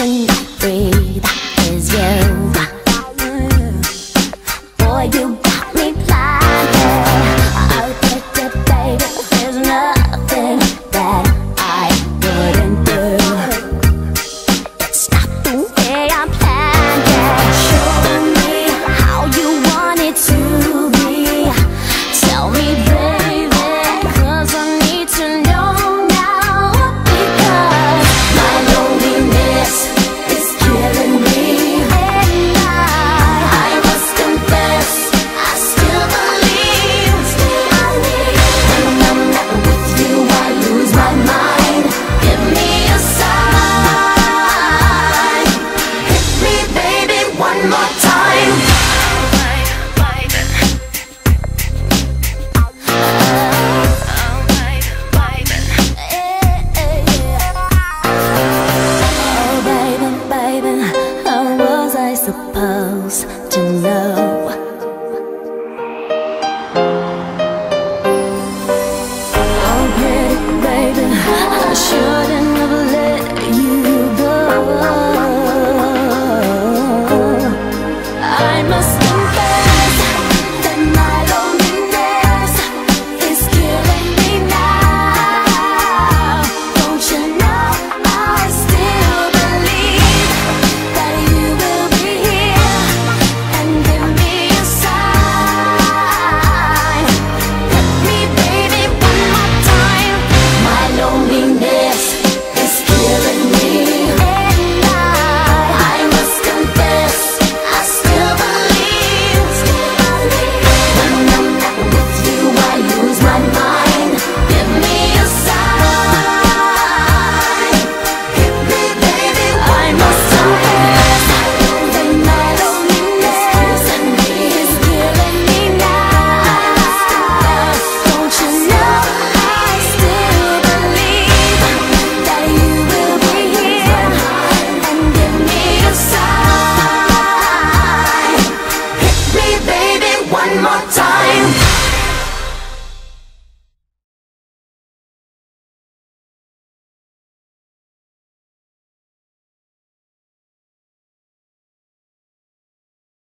and free. to know. Oh baby, baby, I should one more time.